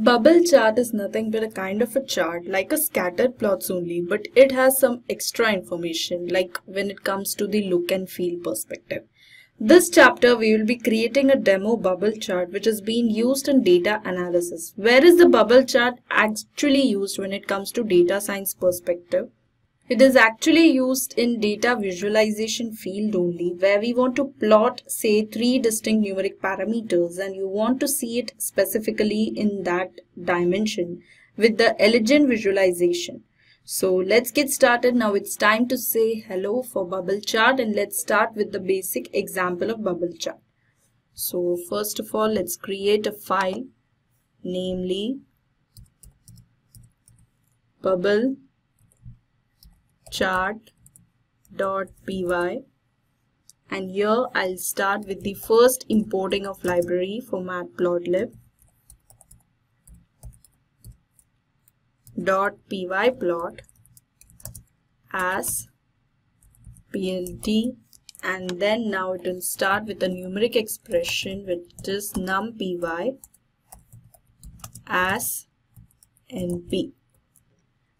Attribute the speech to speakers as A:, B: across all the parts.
A: Bubble chart is nothing but a kind of a chart like a scattered plots only but it has some extra information like when it comes to the look and feel perspective. This chapter we will be creating a demo bubble chart which is being used in data analysis. Where is the bubble chart actually used when it comes to data science perspective? It is actually used in data visualization field only where we want to plot say three distinct numeric parameters and you want to see it specifically in that dimension with the elegant visualization. So let's get started now it's time to say hello for bubble chart and let's start with the basic example of bubble chart. So first of all let's create a file namely bubble chart.py and here I'll start with the first importing of library for matplotlib dot py plot as plt and then now it will start with a numeric expression which is numpy as np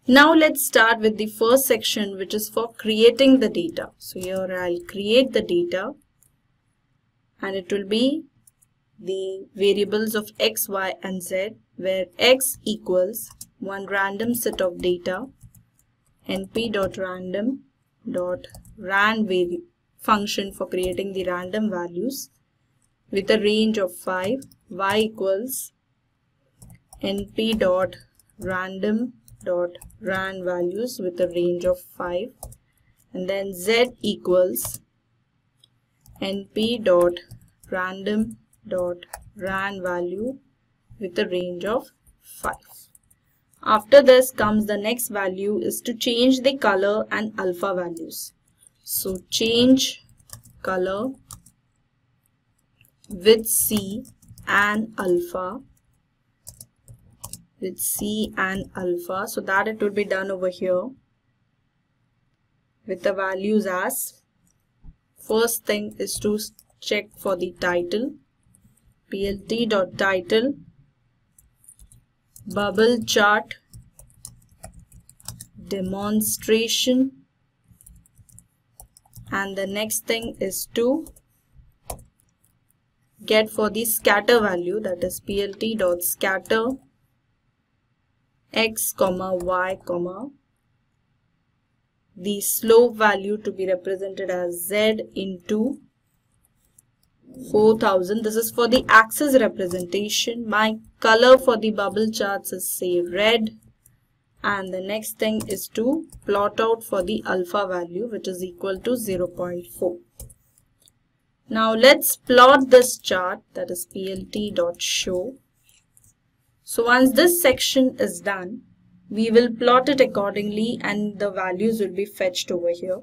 A: now let's start with the first section which is for creating the data. So here I'll create the data and it will be the variables of x, y and z where x equals one random set of data np.random.rand function for creating the random values with a range of 5 y equals np.random dot rand values with a range of 5 and then z equals np dot random dot rand value with a range of 5 after this comes the next value is to change the color and alpha values. So change color with c and alpha with C and alpha. So that it will be done over here with the values as first thing is to check for the title plt dot title bubble chart demonstration and the next thing is to get for the scatter value that is plt dot scatter x comma y comma the slope value to be represented as z into 4000 this is for the axis representation. My color for the bubble charts is say red. And the next thing is to plot out for the alpha value which is equal to 0.4 now let's plot this chart that is plt dot show so once this section is done, we will plot it accordingly and the values will be fetched over here.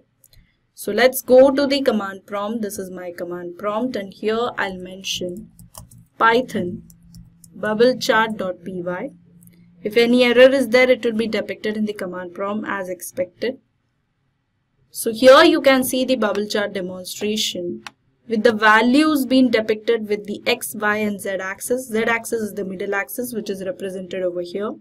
A: So let's go to the command prompt. This is my command prompt and here I'll mention python bubblechart.py. If any error is there, it will be depicted in the command prompt as expected. So here you can see the bubble chart demonstration with the values being depicted with the x, y and z axis. Z axis is the middle axis which is represented over here.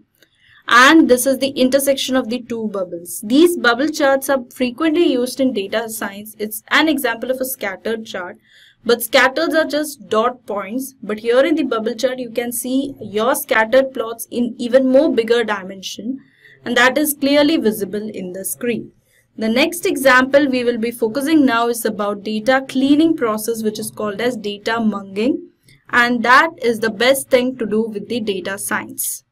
A: And this is the intersection of the two bubbles. These bubble charts are frequently used in data science. It's an example of a scattered chart. But scatters are just dot points. But here in the bubble chart, you can see your scattered plots in even more bigger dimension. And that is clearly visible in the screen. The next example we will be focusing now is about data cleaning process which is called as data munging and that is the best thing to do with the data science.